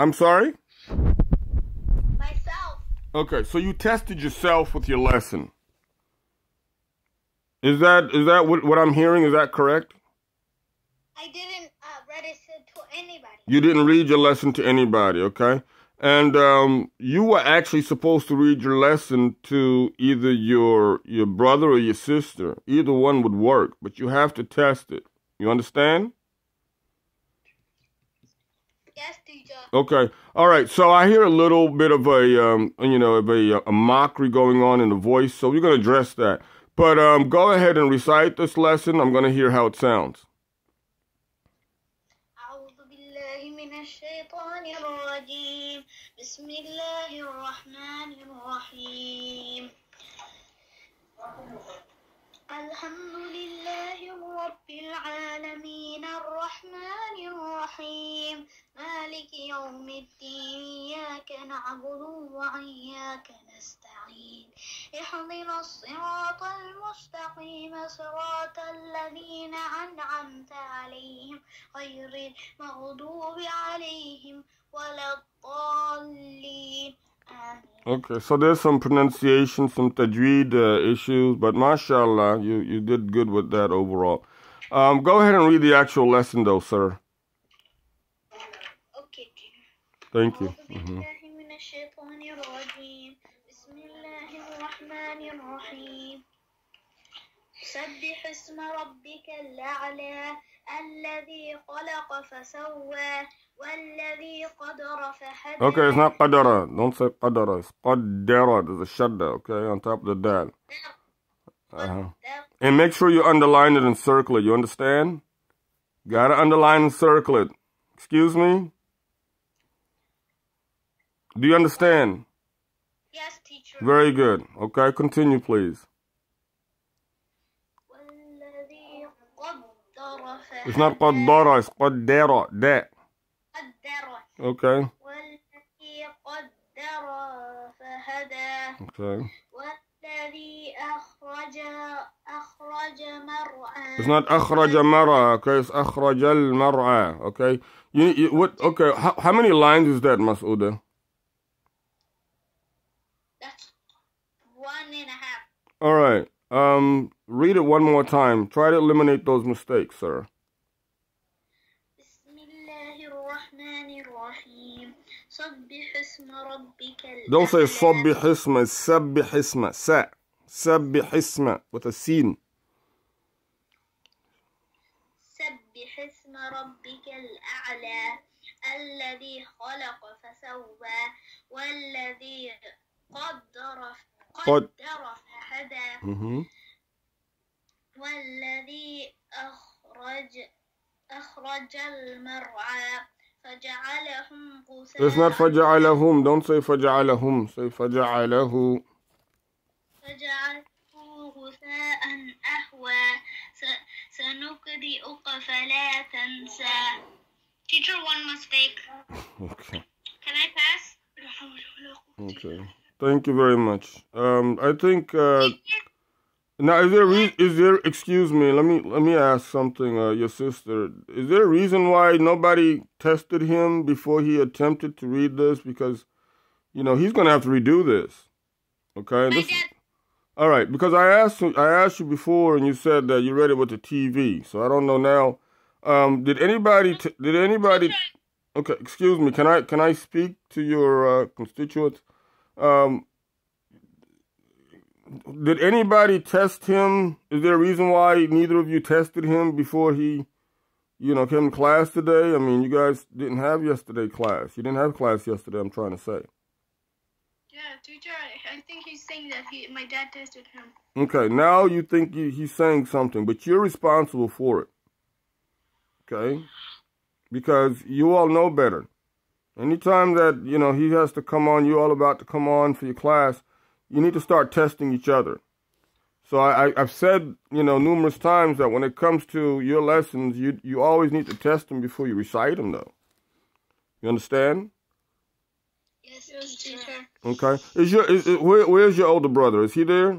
I'm sorry? Myself. Okay, so you tested yourself with your lesson. Is that is that what, what I'm hearing? Is that correct? I didn't uh, register to anybody. You didn't read your lesson to anybody, okay? And um, you were actually supposed to read your lesson to either your your brother or your sister. Either one would work, but you have to test it. You understand? Yes, teacher. Okay. All right. So I hear a little bit of a um, you know, of a, a mockery going on in the voice. So we're going to address that. But um, go ahead and recite this lesson. I'm going to hear how it sounds. الحمد لله رب العالمين الرحمن الرحيم. مالك يوم الدين إياك نعبد وإياك نستعين. اهدنا الصراط المستقيم صراط الذين أنعمت عليهم غير المغضوب عليهم ولا الضالين. Okay, so there's some pronunciation, some tajweed uh, issues, but mashallah, you, you did good with that overall. Um, go ahead and read the actual lesson, though, sir. أوكي Thank you. أعوذ بالله من الشيطان الرجيم بسم الله الرحمن الرحيم سبح اسم ربك الأعلى الذي خلق فسوى والذي قدر فهدى Okay, it's not qadara. Don't say qadara. It's qadara. There's a shadda, okay, on top of the dal. Uh -huh. And make sure you underline it and circle it. You understand? Gotta underline and circle it. Excuse me? Do you understand? Yes, teacher. Very good. Okay, continue, please. It's not qaddara, it's qadara. that. قدر Okay. والذي قدر فهدى Okay. والذي أخرج أخرج مرعى It's not أخرج مرعى, okay? It's أخرج المرعى, okay? You, you what? Okay, how, how many lines is that, Mas'uda? That's one and a half. All right. Um, read it one more time. Try to eliminate those mistakes, sir. الرحيم سبح اسم ربك الأعلى Don't say صبح اسمه, سبح اسمه, sa. سبح a sin. سبح اسم ربك الأعلى الذي خلق فسوى والذي قدر قد- قدر فهدى. والذي أخرج أخرج المرعى It's not فجعلهم. Don't say فجعلهم. Say فجعله. فجعله غثاء أهوى س- سنقرئك فلا تنسى Teacher, one mistake. Okay. Can I pass? Okay. Thank you very much. Um, I think uh, now is there re- is there excuse me let me let me ask something uh, your sister. Is there a reason why nobody tested him before he attempted to read this? Because you know he's gonna have to redo this okay? This, all right because I asked I asked you before and you said that you read it with the TV so I don't know now. Um, did anybody t- did anybody okay excuse me can I can I speak to your uh, constituents? Um, did anybody test him? Is there a reason why neither of you tested him before he, you know, came to class today? I mean, you guys didn't have yesterday class. You didn't have class yesterday. I'm trying to say. Yeah, teacher, I, I think he's saying that he, my dad tested him. Okay, now you think he, he's saying something, but you're responsible for it. Okay, because you all know better. Anytime that you know he has to come on, you all about to come on for your class. You need to start testing each other. So I, I, I've said, you know, numerous times that when it comes to your lessons, you you always need to test them before you recite them, though. You understand? yes, Yes, teacher. teacher. Okay. Is your is, is- where, where's your older brother? Is he there?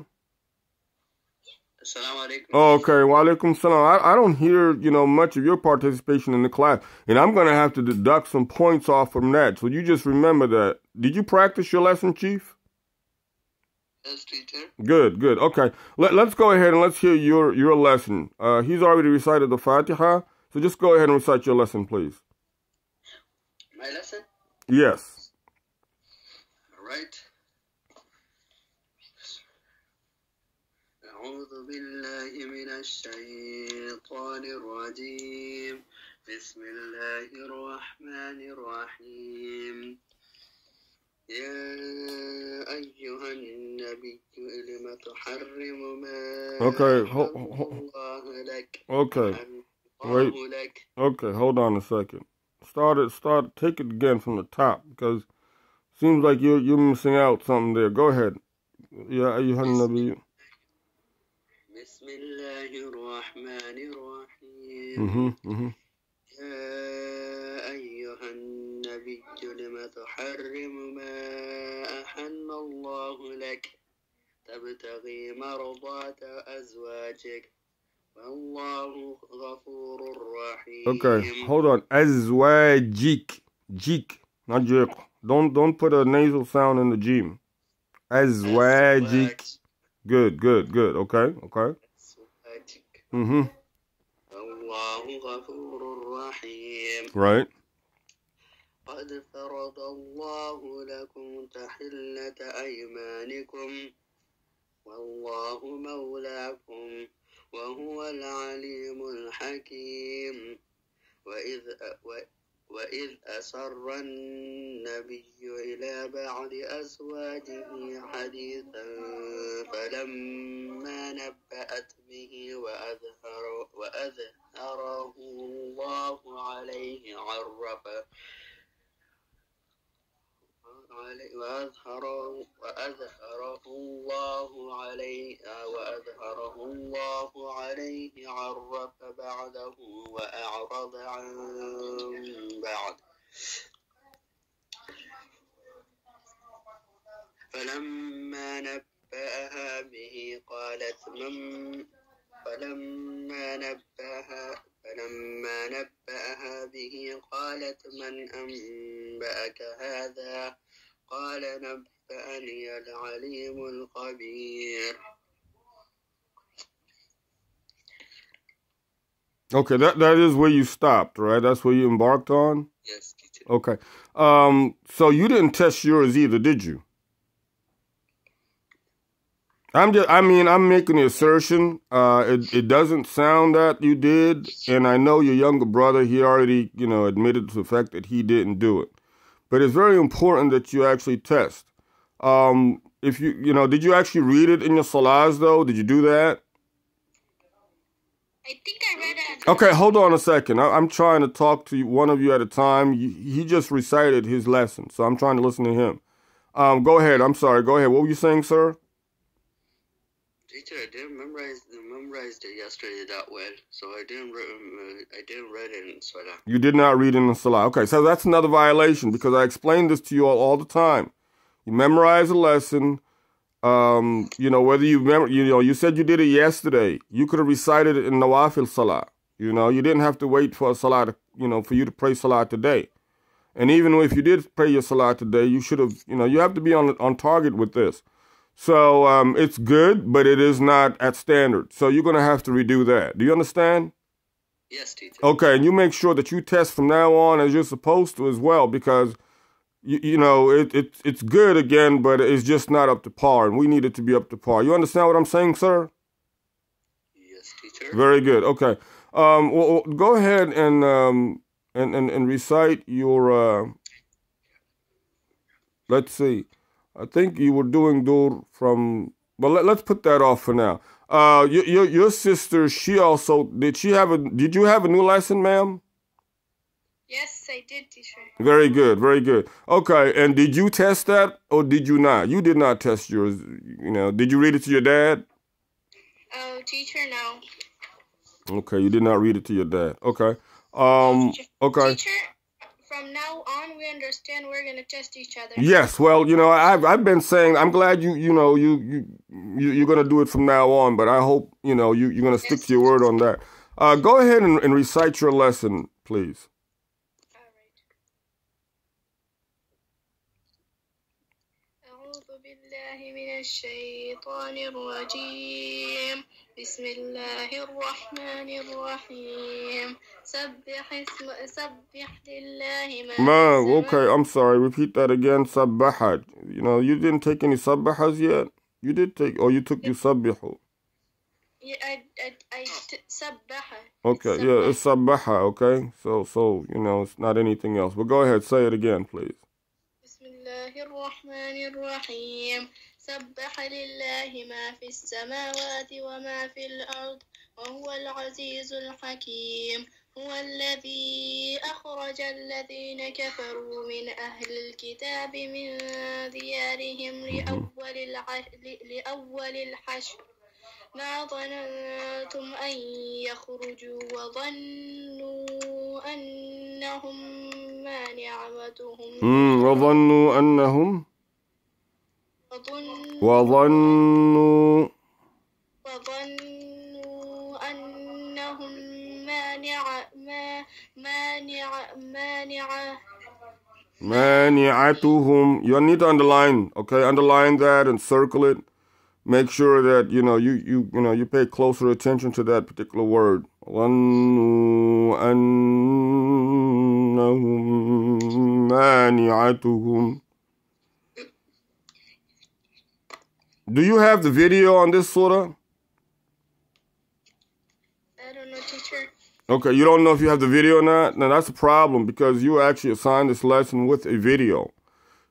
Assalamu. Oh, okay. Wa alaikum salam. I, I don't hear, you know, much of your participation in the class. And I'm going to have to deduct some points off from that. So you just remember that. Did you practice your lesson, Chief? Yes, teacher. Good, good. Okay. Let, let's go ahead and let's hear your, your lesson. Uh, he's already recited the Fatiha. So just go ahead and recite your lesson, please. My lesson? Yes. All right. أعوذ بالله من الشيطان الرجيم بسم الله الرحمن الرحيم يا أيها النبي لم تحرم ما Okay, ho- أحل ho- الله لك Okay. الله Wait. لك Okay, hold on a second. Start it. Start. Take it again from the top because seems like you're you're missing out something there. Go ahead. Yeah, you had Nabi. بسم الله الرحمن الرحيم Mhm. Mhm. يا أيها النبي لم تحرم ما أحل الله لك تبتغي مرضات أزواجك والله غفور رحيم Okay, hold on. Azwajik, jik, not jik. Don't don't put a nasal sound in the jim. Azwajik. Good, good, good. Okay, okay. أزواجك Mhm. والله غفور رحيم Right. قد فرض الله لكم تحلة أيمانكم. والله مولاكم وهو العليم الحكيم. وإذ وإذ أسر النبي إلى بعض أزواجه حديثا فلما نبأت به وأظهر وأظهره الله عليه عرف وأظهره وأظهره الله عليه وأظهره الله عليه عرف بعده وأعرض عن بعد. فلما نبأها به قالت من فلما نبأها فلما نبأها به قالت من أنبأك هذا؟ قال نبأني العليم الخبير Okay, that that is where you stopped, right? That's where you embarked on. Yes, teacher. Okay. Um. So you didn't test yours either, did you? I'm just. I mean, I'm making the assertion. Uh, it it doesn't sound that you did, and I know your younger brother. He already, you know, admitted to the fact that he didn't do it. But it's very important that you actually test. Um. If you, you know, did you actually read it in your salahs though? Did you do that? I think I read it. Okay, hold on a second. I, I'm trying to talk to you, one of you at a time. You, he just recited his lesson, so I'm trying to listen to him. Um, go ahead. I'm sorry. Go ahead. What were you saying, sir? Teacher, I didn't memorize memorized it yesterday that well, so I didn't re- uh, I didn't read it in Salah. You did not read in the salah. Okay, so that's another violation because I explain this to you all, all the time. You memorize a lesson. Um, you know whether you remember. You know you said you did it yesterday. You could have recited it in nawafil salah. You know you didn't have to wait for a salah. To, you know for you to pray salah today. And even if you did pray your salah today, you should have. You know you have to be on on target with this. So um, it's good, but it is not at standard. So you're gonna have to redo that. Do you understand? Yes, teacher. Okay, and you make sure that you test from now on as you're supposed to as well, because you, you know it, it it's good again, but it's just not up to par, and we need it to be up to par. You understand what I'm saying, sir? Yes, teacher. Very good. Okay. Um, well, well, go ahead and um and and, and recite your. Uh, let's see. I think you were doing dur from. Well, let, let's put that off for now. Uh, your, your your sister, she also did. She have a? Did you have a new lesson, ma'am? Yes, I did, teacher. Very good, very good. Okay, and did you test that or did you not? You did not test yours. You know, did you read it to your dad? Oh, teacher, no. Okay, you did not read it to your dad. Okay. Um. Okay. Teacher, from now on we understand we're gonna test each other. Yes, well, you know, I've I've been saying I'm glad you you know you you you- you're gonna do it from now on, but I hope you know you you're gonna stick to your word on that. Uh, go ahead and, and recite your lesson, please. Alright. أعوذ بالله من الشيطان الرجيم بسم الله الرحمن الرحيم سبح اسم سبح لله ما في Ma, السماوات okay, I'm sorry. Repeat that again. Sabbahat. You know, you didn't take any sabbahas yet. You did take, or you took your sabbihu. Yeah, I, I, I t- سبح Okay, yeah, it's sabbaha. Okay, so so you know, it's not anything else. But go ahead, say it again, please. بسم الله الرحمن الرحيم سبح لله ما في السماوات وما في الأرض وهو العزيز الحكيم. هو الذي أخرج الذين كفروا من أهل الكتاب من ديارهم لأول, العش... لأول الحشر. ما ظننتم أن يخرجوا وظنوا أنهم مانعتهم. وظنوا أنهم وظنوا وظنوا وظنوا أنهم مانع ما مانع مانع mani'atuhum. You need to underline, okay? Underline that and circle it. Make sure that you know you you you know you pay closer attention to that particular word. ظنوا Do you have the video on this surah? I don't know teacher Okay, you don't know if you have the video or not? Now that's a problem because you actually assigned this lesson with a video.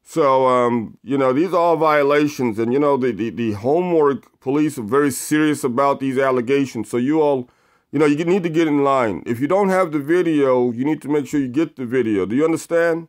So, um, you know, these are all violations, and you know, the, the, the homework police are very serious about these allegations. So, you all, you know, you need to get in line. If you don't have the video, you need to make sure you get the video. Do you understand?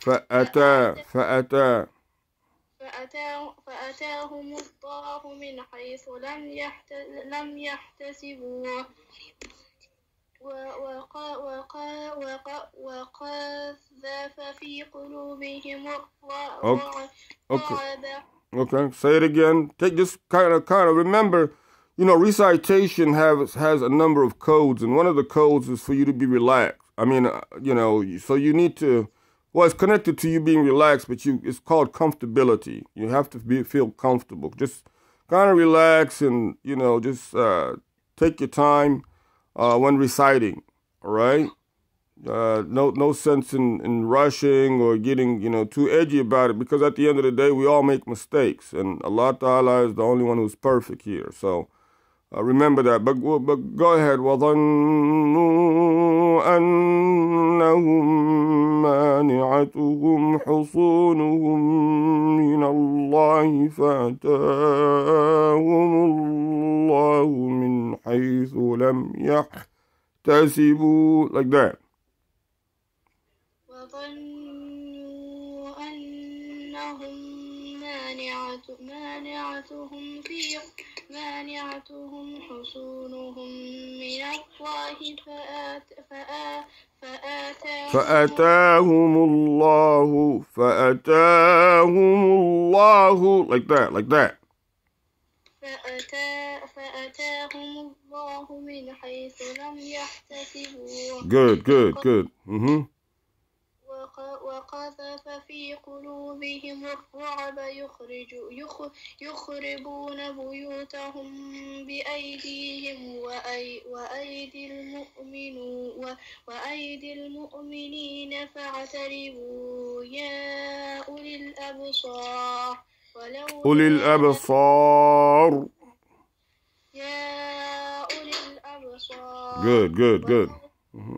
فأتى فأتى فأتاه فأتاهم الله من حيث لم يحت لم يحتسبوا و- وق- وق- وق- وقذف في قلوبهم الرعب Ok- okay. الرعب Okay. Say it again. Take just kind of kind of remember, you know, recitation has has a number of codes, and one of the codes is for you to be relaxed. I mean, uh, you know, so you need to. well, it's connected to you being relaxed, but you it's called comfortability. You have to be feel comfortable. Just kind of relax and you know just uh, take your time uh, when reciting. All right. Uh, no no sense in, in rushing or getting you know too edgy about it because at the end of the day we all make mistakes and Allah Ta'ala is the only one who's perfect here. So uh, remember that. But but go ahead. وظنوا أنهم مانعتهم حصونهم من الله فأتاهم الله من حيث لم يحتسبوا like that. وظنوا أنهم مانعت مانعتهم في مانعتهم حصونهم من الله فآت فآ فآتاهم فأتاهم الله فأتاهم الله. Like that like that. فأتى فأتاهم الله من حيث لم يحتسبوا good good good. وق- وقذف في قلوبهم الرعب يخرج يخ يخربون بيوتهم بأيديهم وأي وأيدي المؤمن و- وأيدي المؤمنين فاعترفوا يا أولي الأبصار. أولي الأبصار. يا أولي الأبصار. Good good good.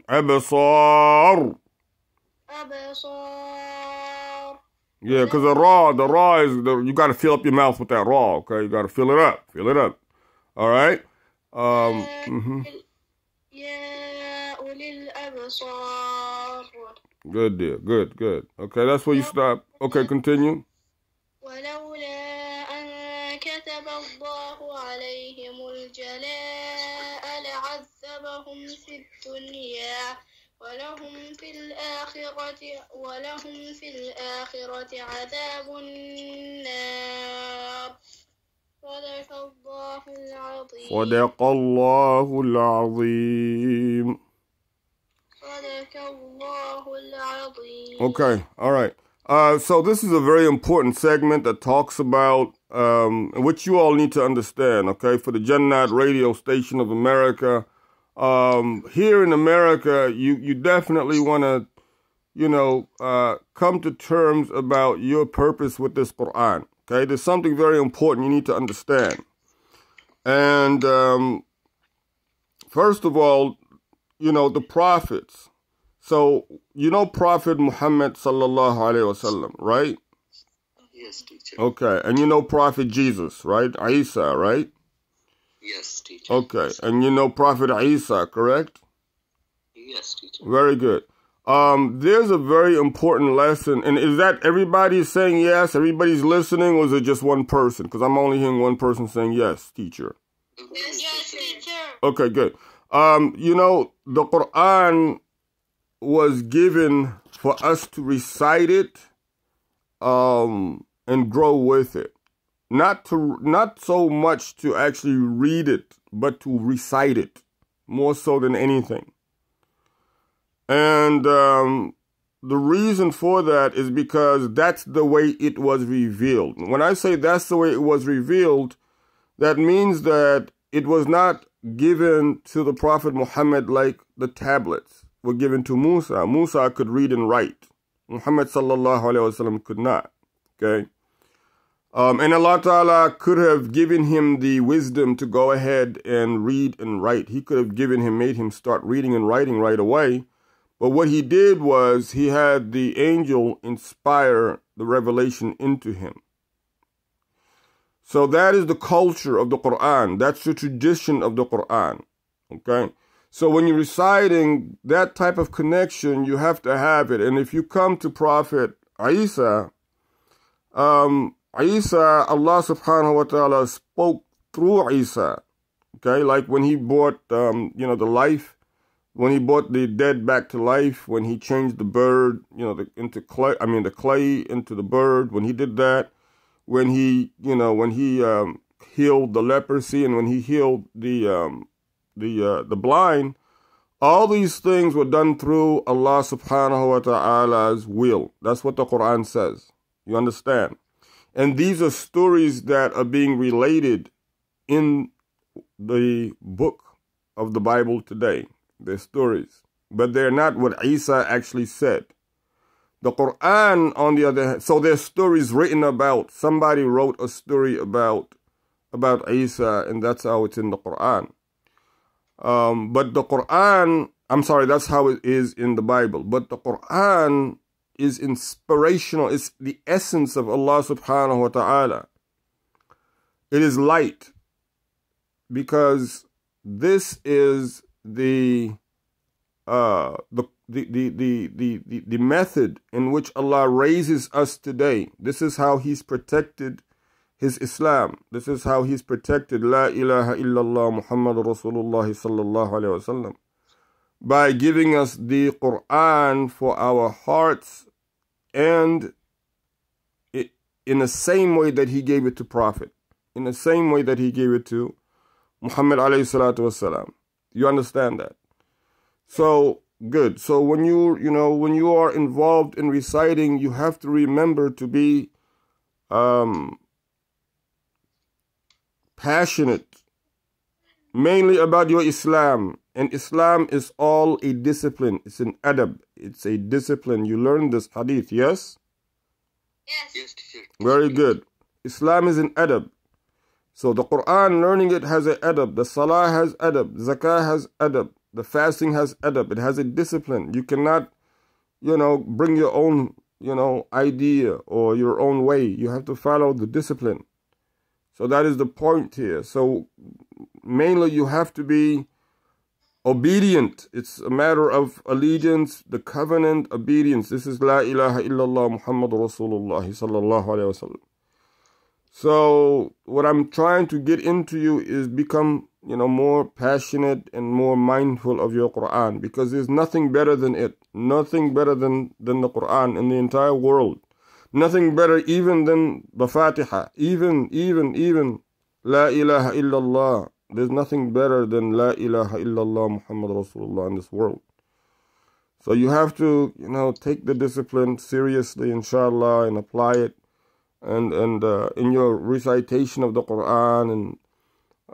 أبصار. أبصار. Yeah, because the raw, the raw is, the, you got to fill up your mouth with that raw, okay? You got to fill it up, fill it up. All right? Um, mm-hmm. Good deal, good, good. Okay, that's where you stop. Okay, continue. ولهم في الآخرة ولهم في الآخرة عذاب النار. صدق الله العظيم. صدق الله العظيم. صدق الله العظيم. Okay, all right. Uh, so this is a very important segment that talks about um, which you all need to understand, okay, for the Junnaat radio station of America um, here in America, you you definitely want to, you know, uh, come to terms about your purpose with this Quran. Okay, there's something very important you need to understand, and um, first of all, you know the prophets. So you know Prophet Muhammad sallallahu alaihi wasallam, right? Yes, teacher. Okay, and you know Prophet Jesus, right? Isa, right? Yes, teacher. Okay, and you know Prophet Isa, correct? Yes, teacher. Very good. Um, there's a very important lesson, and is that everybody saying yes? Everybody's listening, or is it just one person? Because I'm only hearing one person saying yes, teacher. Yes, teacher. Okay, good. Um, you know, the Quran was given for us to recite it um and grow with it. Not to not so much to actually read it, but to recite it more so than anything. And um the reason for that is because that's the way it was revealed. When I say that's the way it was revealed, that means that it was not given to the Prophet Muhammad like the tablets were given to Musa. Musa could read and write. Muhammad sallallahu alaihi wasallam could not. Okay. Um, and Allah Ta'ala could have given him the wisdom to go ahead and read and write. He could have given him, made him start reading and writing right away. But what he did was he had the angel inspire the revelation into him. So that is the culture of the Quran. That's the tradition of the Quran. Okay? So when you're reciting that type of connection, you have to have it. And if you come to Prophet Isa, um, Isa, Allah subhanahu wa ta'ala spoke through Isa. Okay, like when he brought, um, you know, the life, when he brought the dead back to life, when he changed the bird, you know, the, into clay, I mean, the clay into the bird, when he did that, when he, you know, when he um, healed the leprosy and when he healed the, um, the, uh, the blind, all these things were done through Allah subhanahu wa ta'ala's will. That's what the Quran says. You understand? And these are stories that are being related in the book of the Bible today. They're stories, but they're not what Isa actually said. The Quran, on the other hand, so there's stories written about. Somebody wrote a story about about Isa, and that's how it's in the Quran. Um, but the Quran, I'm sorry, that's how it is in the Bible. But the Quran is inspirational. It's the essence of Allah subhanahu wa ta'ala. It is light because this is the uh the the, the, the, the, the, method in which Allah raises us today. This is how He's protected His Islam. This is how He's protected La ilaha illallah Muhammad Rasulullah sallallahu alayhi wasallam by giving us the Quran for our hearts and it, in the same way that he gave it to Prophet, in the same way that he gave it to Muhammad alayhi salatu wasalam. You understand that? So good. So when you you know when you are involved in reciting, you have to remember to be um, passionate, mainly about your Islam. And Islam is all a discipline. It's an adab. It's a discipline. You learn this hadith, yes? Yes. Yes. Very good. Islam is an adab. So the Quran, learning it has an adab. The Salah has adab. Zakah has adab. The fasting has adab. It has a discipline. You cannot, you know, bring your own, you know, idea or your own way. You have to follow the discipline. So that is the point here. So mainly you have to be obedient. It's a matter of allegiance, the covenant obedience. This is La ilaha illallah Muhammad Rasulullah sallallahu alayhi wasallam. So what I'm trying to get into you is become, you know, more passionate and more mindful of your Quran because there's nothing better than it. Nothing better than, than the Quran in the entire world. Nothing better even than the Fatiha. Even, even, even La ilaha illallah. There's nothing better than La ilaha illallah Muhammad Rasulullah in this world. So you have to, you know, take the discipline seriously, inshallah, and apply it. And and uh, in your recitation of the Quran, and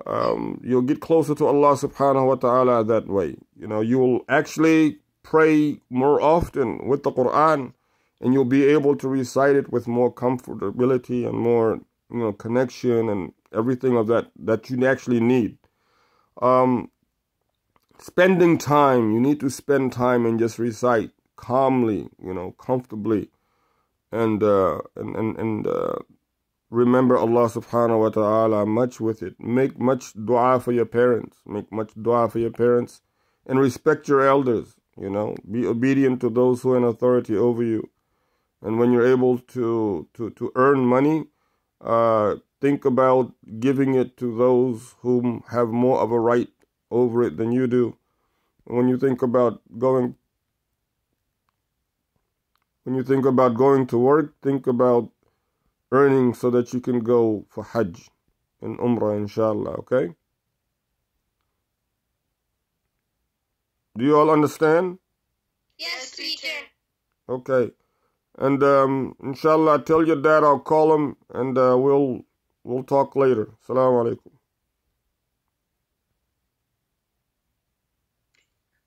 um, you'll get closer to Allah Subhanahu wa Taala that way. You know, you will actually pray more often with the Quran, and you'll be able to recite it with more comfortability and more, you know, connection and everything of that that you actually need. Um, spending time, you need to spend time and just recite calmly, you know, comfortably, and uh, and and, and uh, remember Allah Subhanahu wa Taala much with it. Make much du'a for your parents. Make much du'a for your parents, and respect your elders. You know, be obedient to those who are in authority over you. And when you're able to to to earn money, uh, think about giving it to those whom have more of a right over it than you do. When you think about going when you think about going to work, think about earning so that you can go for Hajj and Umrah inshallah, okay? Do you all understand? Yes, teacher. Okay. And um, inshallah, tell your dad I'll call him and uh, we'll we'll talk later. Assalamu alaikum.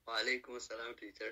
Wa alaikum assalam, teacher.